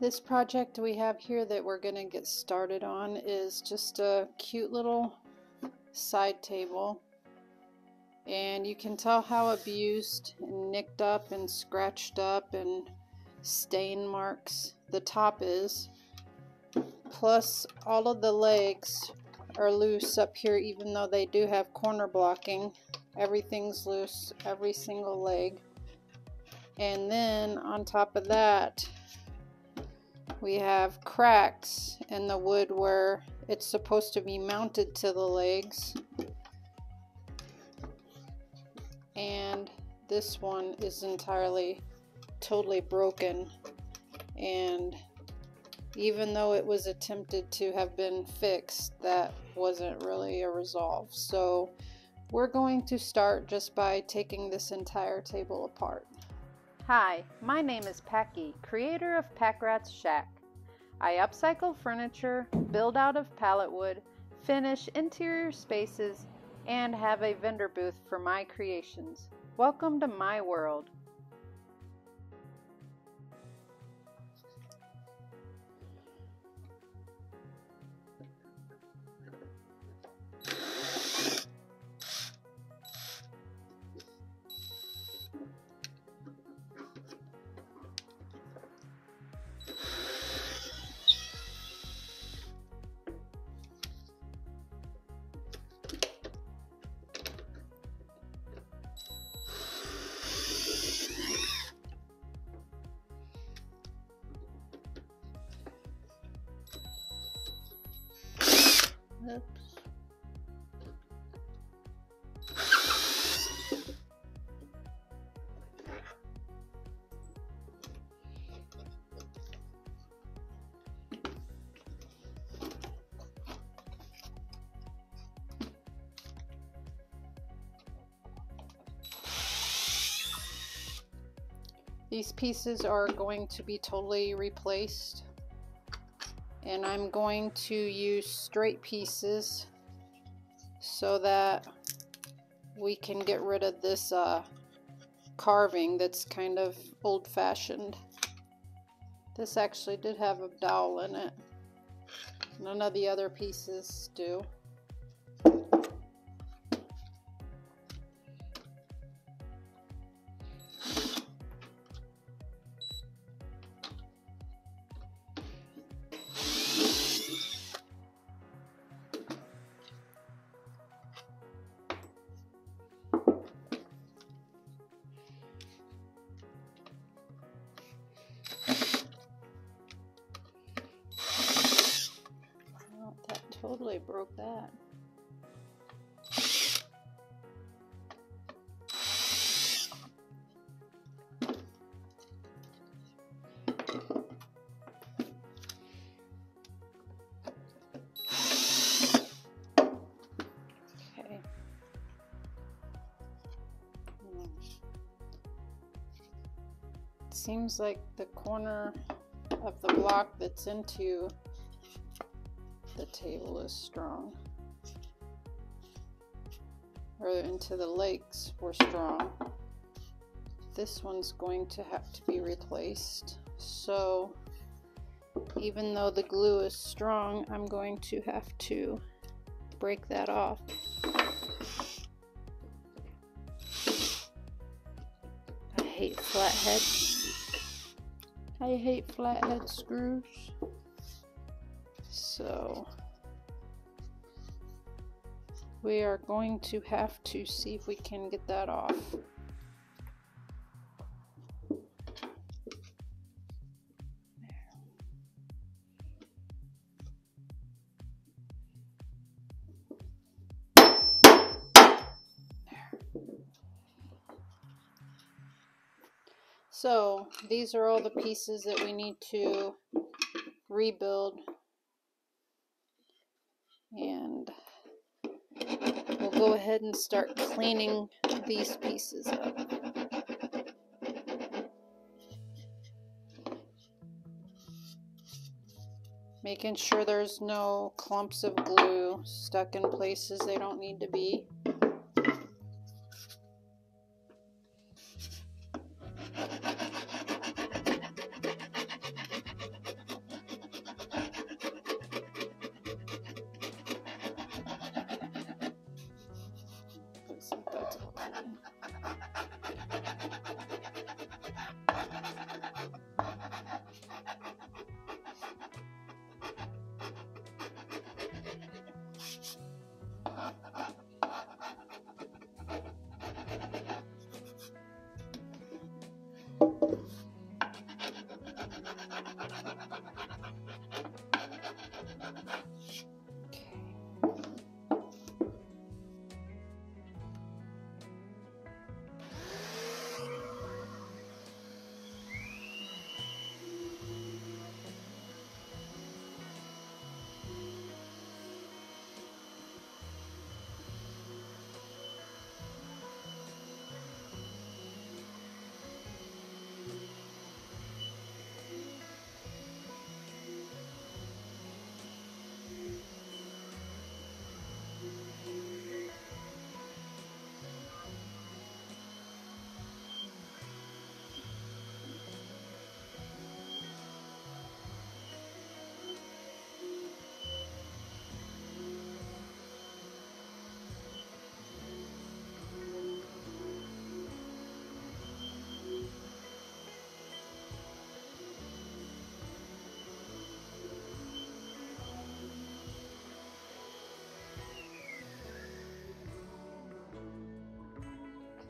This project we have here that we're going to get started on is just a cute little side table. And you can tell how abused and nicked up and scratched up and stain marks the top is. Plus all of the legs are loose up here even though they do have corner blocking. Everything's loose every single leg. And then on top of that we have cracks in the wood where it's supposed to be mounted to the legs. And this one is entirely, totally broken. And even though it was attempted to have been fixed, that wasn't really a resolve. So we're going to start just by taking this entire table apart. Hi, my name is Packy, creator of Pack Rat's Shack. I upcycle furniture, build out of pallet wood, finish interior spaces, and have a vendor booth for my creations. Welcome to my world. These pieces are going to be totally replaced and I'm going to use straight pieces so that we can get rid of this uh, carving that's kind of old-fashioned. This actually did have a dowel in it. None of the other pieces do. Totally broke that. Okay. Hmm. seems like the corner of the block that's into table is strong. Or into the legs were strong. This one's going to have to be replaced. So even though the glue is strong, I'm going to have to break that off. I hate flathead. I hate flathead screws. So we are going to have to see if we can get that off. So these are all the pieces that we need to rebuild and go ahead and start cleaning these pieces up. Making sure there's no clumps of glue stuck in places they don't need to be. Okay.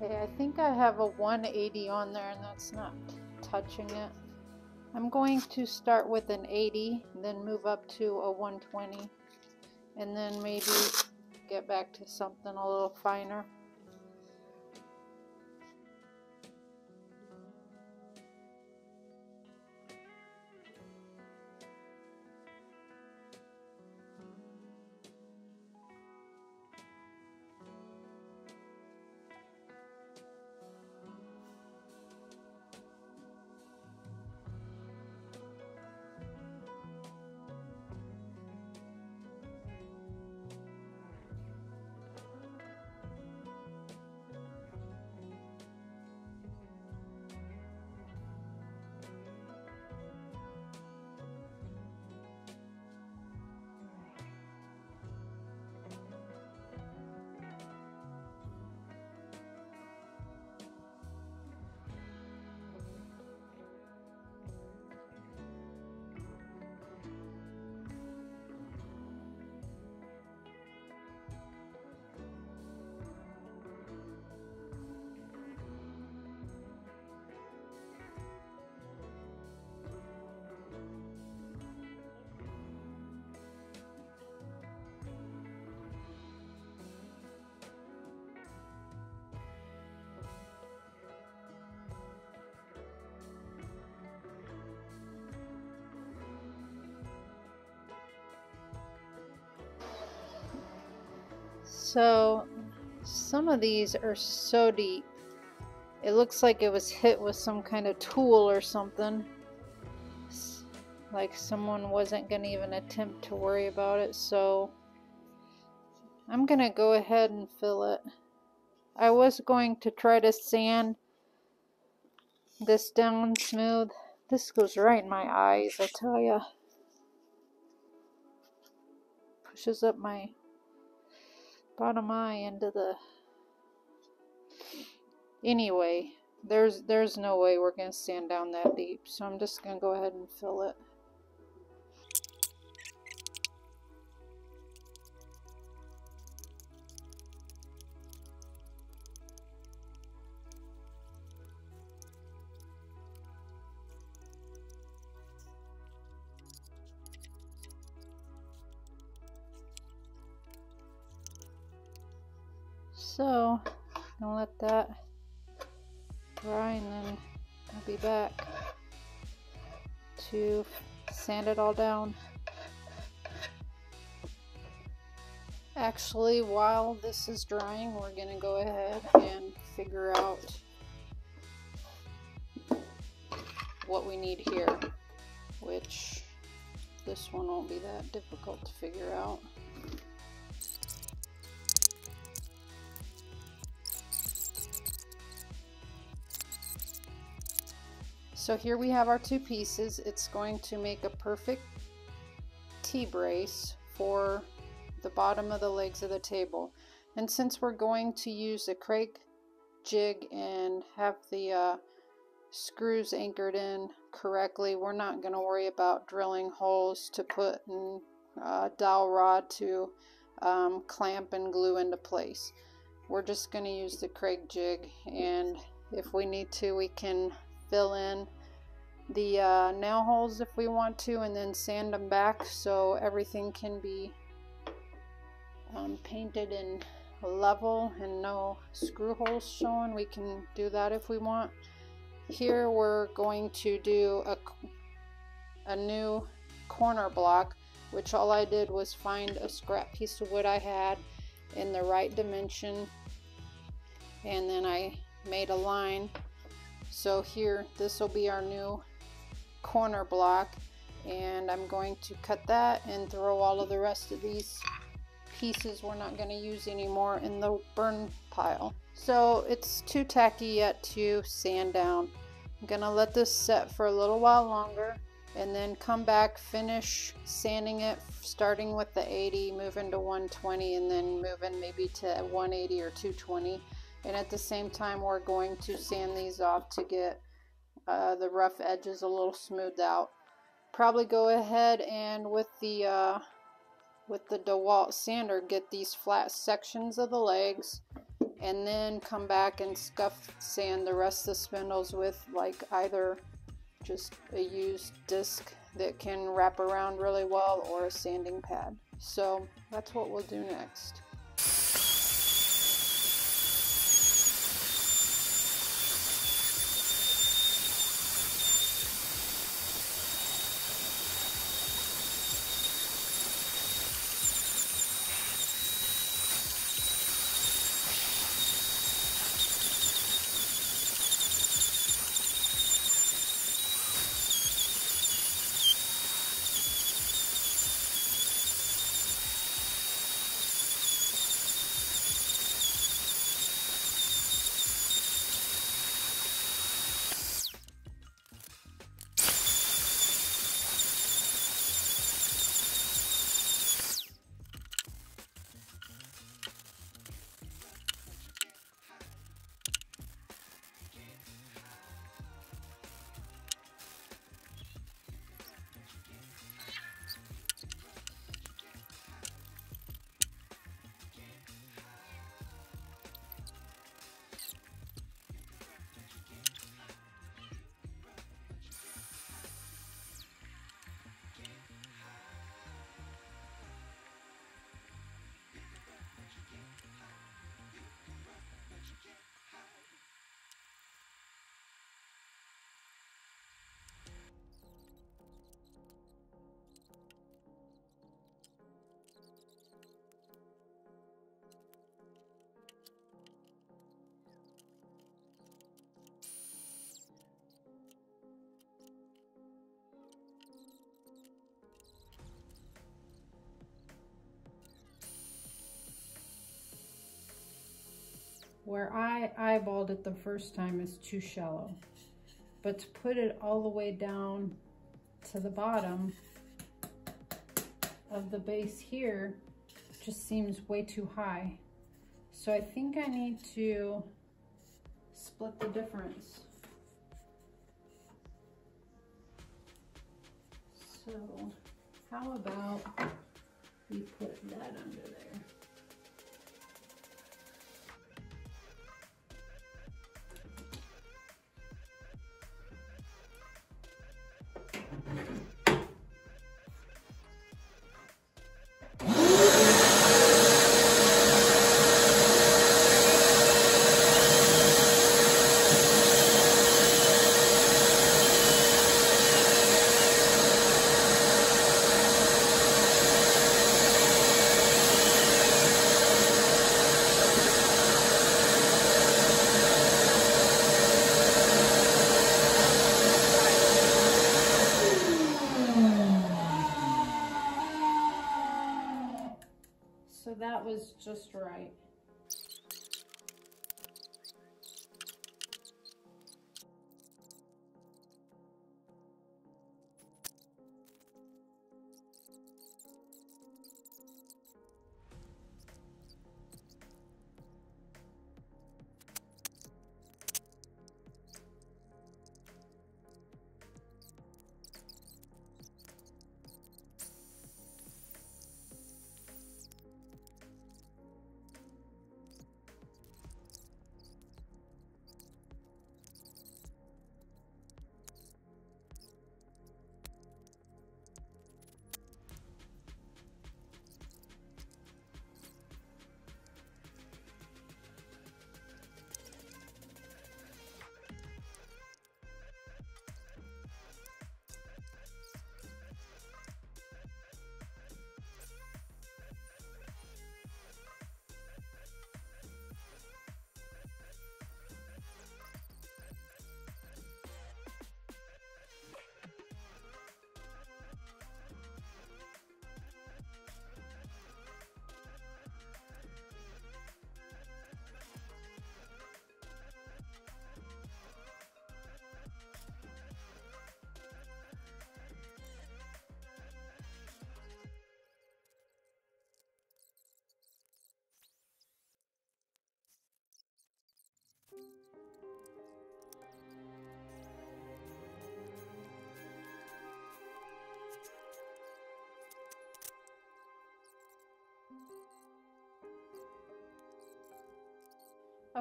Okay, I think I have a 180 on there and that's not touching it. I'm going to start with an 80, then move up to a 120, and then maybe get back to something a little finer. So some of these are so deep. It looks like it was hit with some kind of tool or something. Like someone wasn't going to even attempt to worry about it. So I'm going to go ahead and fill it. I was going to try to sand this down smooth. This goes right in my eyes, I tell ya. Pushes up my bottom eye into the anyway there's there's no way we're gonna sand down that deep so I'm just gonna go ahead and fill it So, I'll let that dry and then I'll be back to sand it all down. Actually, while this is drying, we're going to go ahead and figure out what we need here, which this one won't be that difficult to figure out. So here we have our two pieces. It's going to make a perfect T-brace for the bottom of the legs of the table. And since we're going to use a Kreg jig and have the uh, screws anchored in correctly, we're not going to worry about drilling holes to put in uh, dowel rod to um, clamp and glue into place. We're just going to use the Kreg jig and if we need to we can fill in the uh, nail holes if we want to and then sand them back so everything can be um, painted and level and no screw holes showing. We can do that if we want. Here we're going to do a, a new corner block which all I did was find a scrap piece of wood I had in the right dimension. And then I made a line. So here this will be our new corner block and I'm going to cut that and throw all of the rest of these pieces we're not going to use anymore in the burn pile. So it's too tacky yet to sand down. I'm going to let this set for a little while longer and then come back, finish sanding it, starting with the 80, moving to 120, and then moving maybe to 180 or 220. And at the same time, we're going to sand these off to get uh, the rough edges a little smoothed out. Probably go ahead and with the uh, with the DeWalt sander get these flat sections of the legs and then come back and scuff sand the rest of the spindles with like either just a used disc that can wrap around really well or a sanding pad. So that's what we'll do next. Where I eyeballed it the first time is too shallow. But to put it all the way down to the bottom of the base here just seems way too high. So I think I need to split the difference. So how about we put that under there? Just right.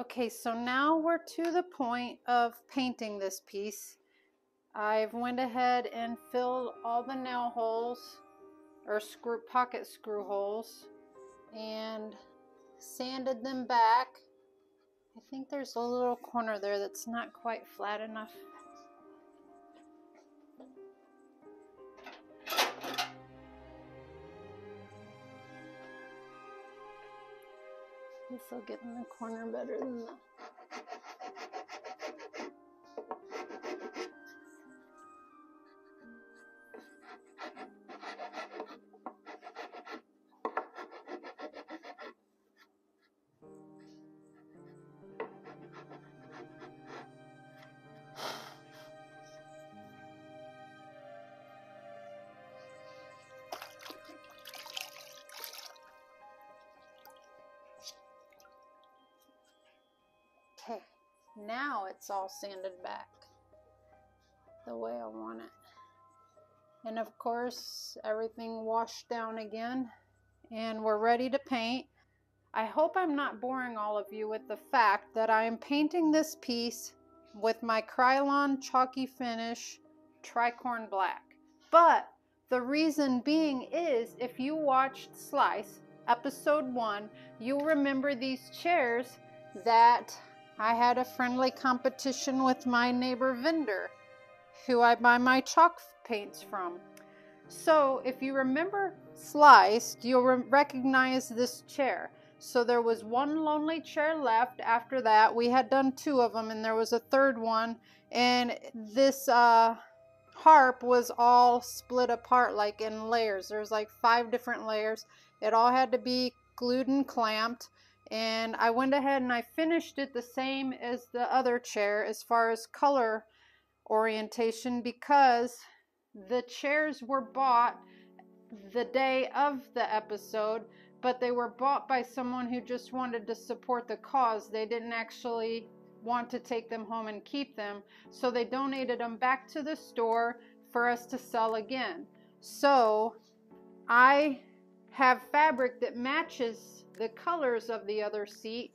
Okay, so now we're to the point of painting this piece. I've went ahead and filled all the nail holes or screw pocket screw holes and sanded them back. I think there's a little corner there that's not quite flat enough. This will get in the corner better than that. All sanded back the way I want it. And of course, everything washed down again and we're ready to paint. I hope I'm not boring all of you with the fact that I am painting this piece with my Krylon Chalky Finish Tricorn Black. But the reason being is if you watched Sliced episode 1, you'll remember these chairs that I had a friendly competition with my neighbor vendor who I buy my chalk paints from. So if you remember Sliced, you'll re recognize this chair. So there was one lonely chair left after that. We had done two of them and there was a third one. And this uh, harp was all split apart like in layers. There's like five different layers. It all had to be glued and clamped. And I went ahead and I finished it the same as the other chair as far as color orientation because the chairs were bought the day of the episode but they were bought by someone who just wanted to support the cause. They didn't actually want to take them home and keep them, so they donated them back to the store for us to sell again. So I have fabric that matches the colors of the other seat,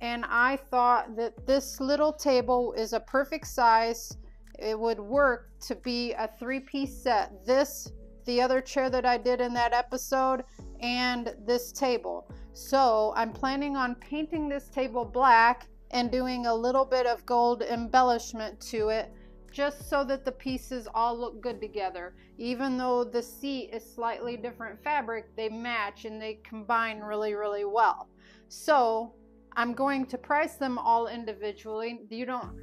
and I thought that this little table is a perfect size. It would work to be a three piece set. This, the other chair that I did in that episode, and this table. So I'm planning on painting this table black and doing a little bit of gold embellishment to it just so that the pieces all look good together. Even though the seat is slightly different fabric, they match and they combine really, really well. So I'm going to price them all individually. You don't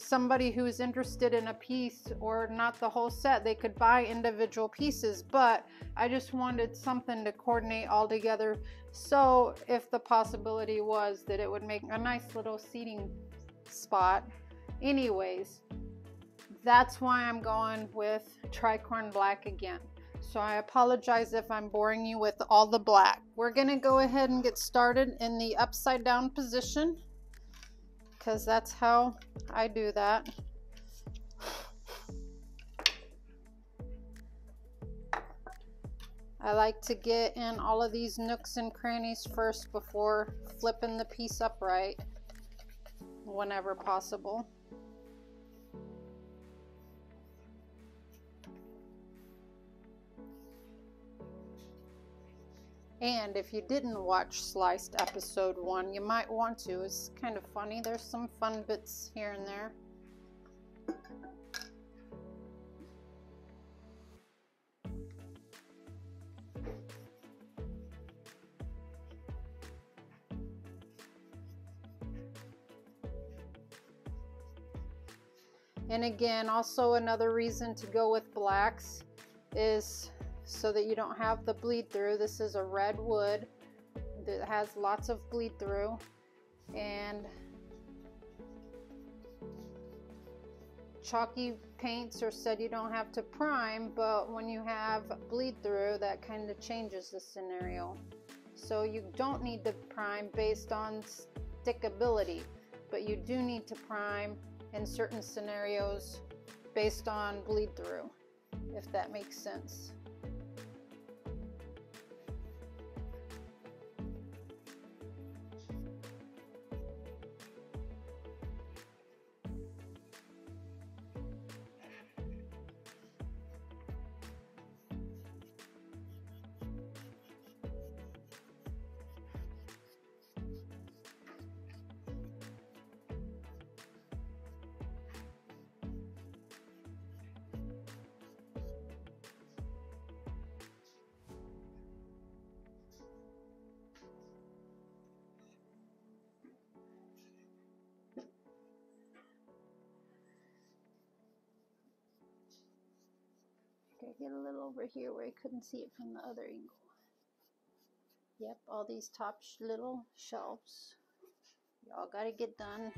somebody who's interested in a piece or not the whole set, they could buy individual pieces, but I just wanted something to coordinate all together. So if the possibility was that it would make a nice little seating spot. Anyways, that's why I'm going with tricorn black again. So I apologize if I'm boring you with all the black. We're gonna go ahead and get started in the upside down position because that's how I do that. I like to get in all of these nooks and crannies first before flipping the piece upright whenever possible. And if you didn't watch Sliced episode one, you might want to. It's kind of funny. There's some fun bits here and there. And again, also another reason to go with blacks is so that you don't have the bleed through. This is a red wood that has lots of bleed through. And chalky paints are said you don't have to prime but when you have bleed through that kind of changes the scenario. So you don't need to prime based on stickability but you do need to prime in certain scenarios based on bleed through if that makes sense Get a little over here where I couldn't see it from the other angle. Yep, all these top sh little shelves. Y'all gotta get done.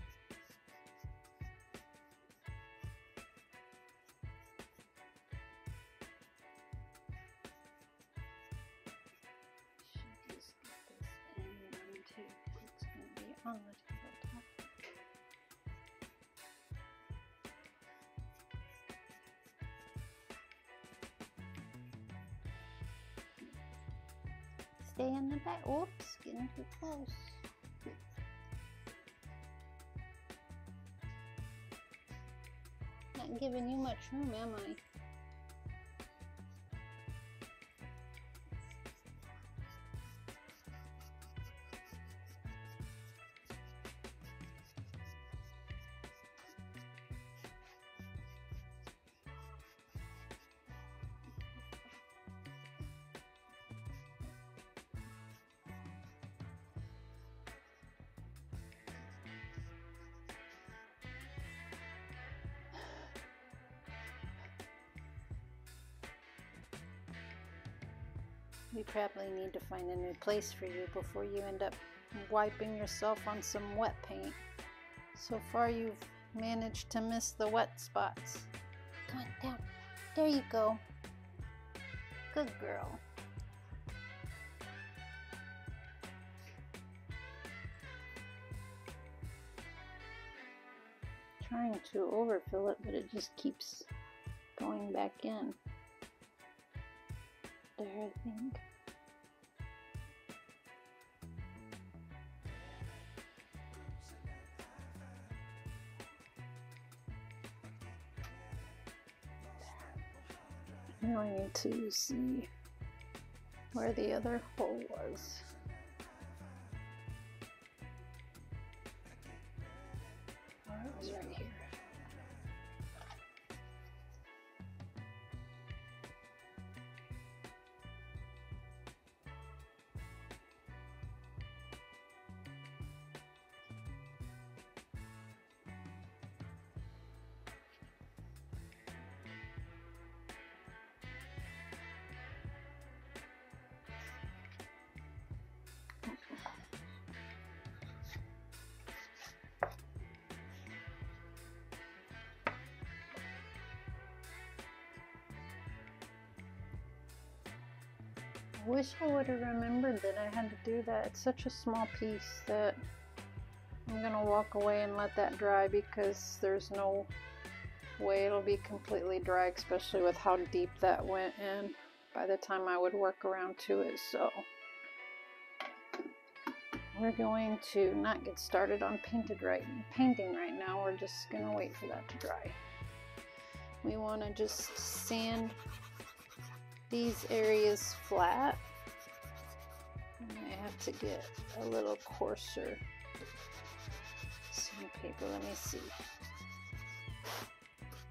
Close. Not giving you much room, am I? We probably need to find a new place for you before you end up wiping yourself on some wet paint. So far, you've managed to miss the wet spots. Come on, down. There you go. Good girl. Trying to overfill it, but it just keeps going back in there, I think. Now I need to see where the other hole was. Wish I would have remembered that I had to do that. It's such a small piece that I'm gonna walk away and let that dry because there's no way it'll be completely dry, especially with how deep that went in by the time I would work around to it. So we're going to not get started on painted right painting right now. We're just gonna wait for that to dry. We want to just sand these areas flat. To get a little coarser sandpaper. Let me see.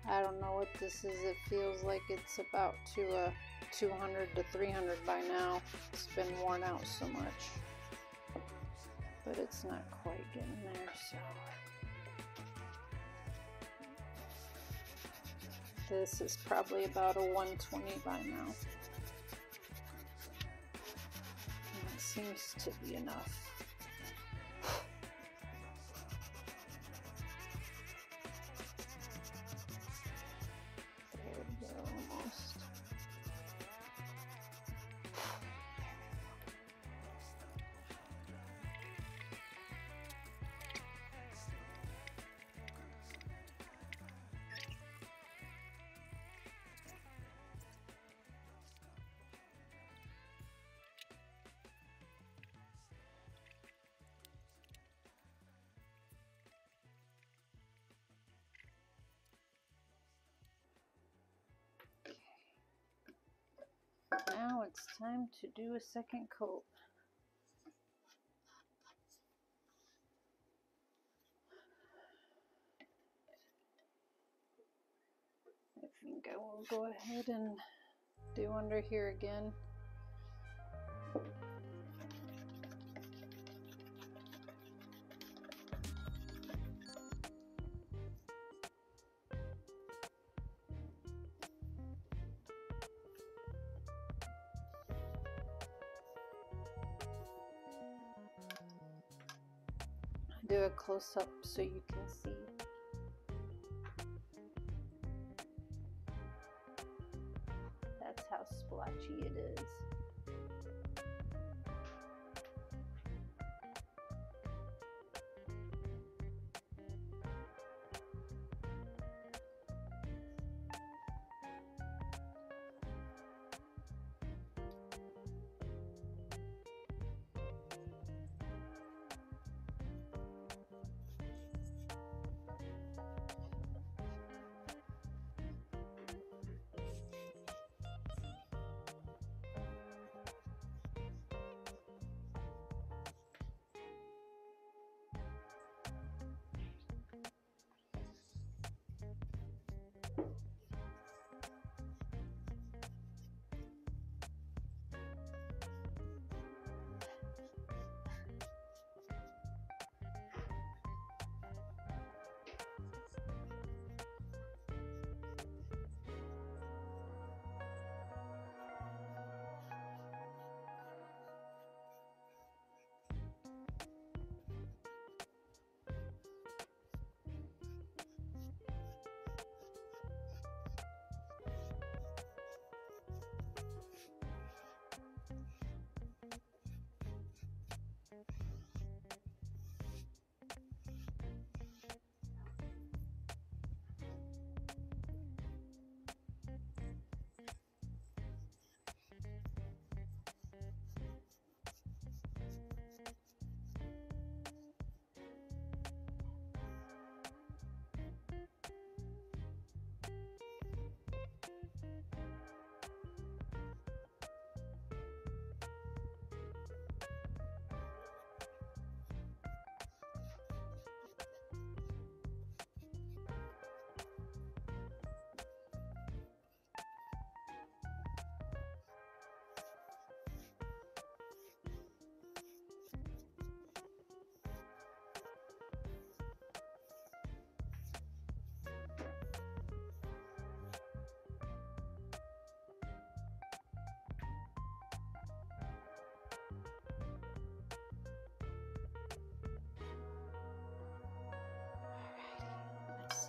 I don't know what this is. It feels like it's about to uh, a 200 to 300 by now. It's been worn out so much. But it's not quite getting there, so. This is probably about a 120 by now. Seems to be enough. Now it's time to do a second coat. I think I will go ahead and do under here again. Do a close up so you can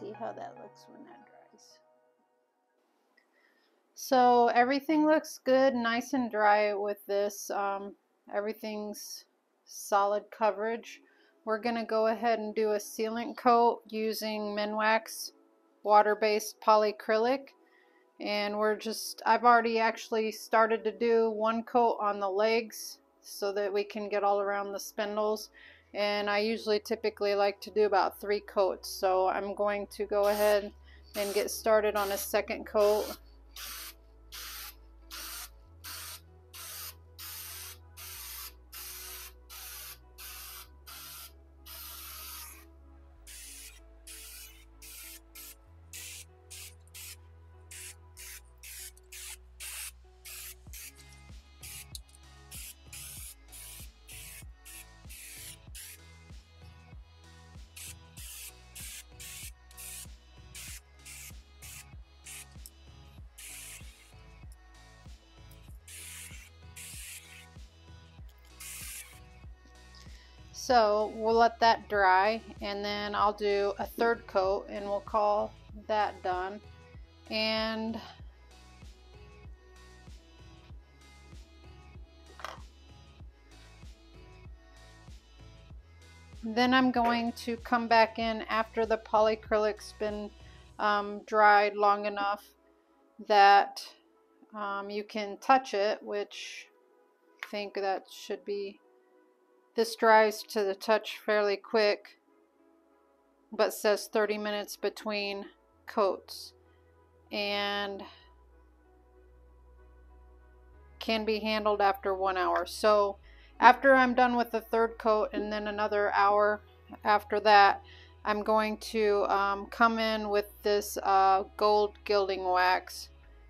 see how that looks when that dries. So everything looks good, nice and dry with this. Um, everything's solid coverage. We're going to go ahead and do a sealant coat using Minwax water-based polyacrylic. And we're just, I've already actually started to do one coat on the legs so that we can get all around the spindles and I usually typically like to do about three coats. So I'm going to go ahead and get started on a second coat So we'll let that dry and then I'll do a third coat and we'll call that done. And then I'm going to come back in after the polyacrylic's been um, dried long enough that um, you can touch it, which I think that should be this dries to the touch fairly quick, but says 30 minutes between coats. And can be handled after one hour. So after I'm done with the third coat and then another hour after that, I'm going to um, come in with this uh, gold gilding wax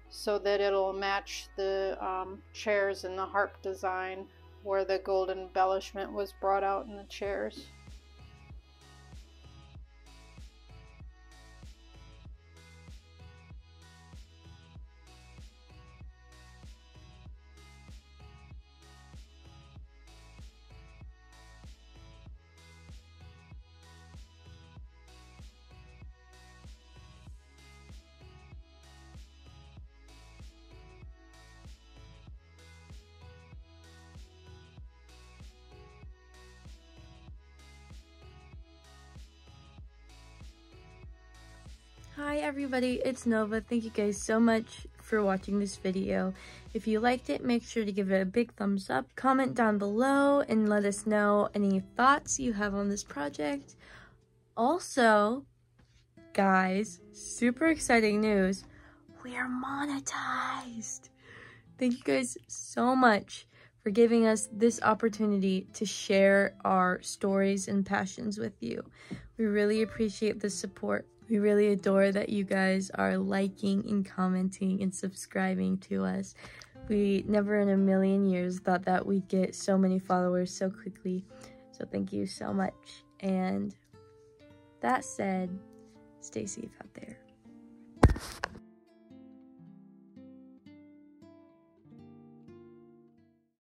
so that it'll match the um, chairs and the harp design where the gold embellishment was brought out in the chairs. Hi everybody, it's Nova. Thank you guys so much for watching this video. If you liked it, make sure to give it a big thumbs up. Comment down below and let us know any thoughts you have on this project. Also, guys, super exciting news. We are monetized. Thank you guys so much for giving us this opportunity to share our stories and passions with you. We really appreciate the support. We really adore that you guys are liking and commenting and subscribing to us. We never in a million years thought that we'd get so many followers so quickly. So thank you so much. And that said, stay safe out there.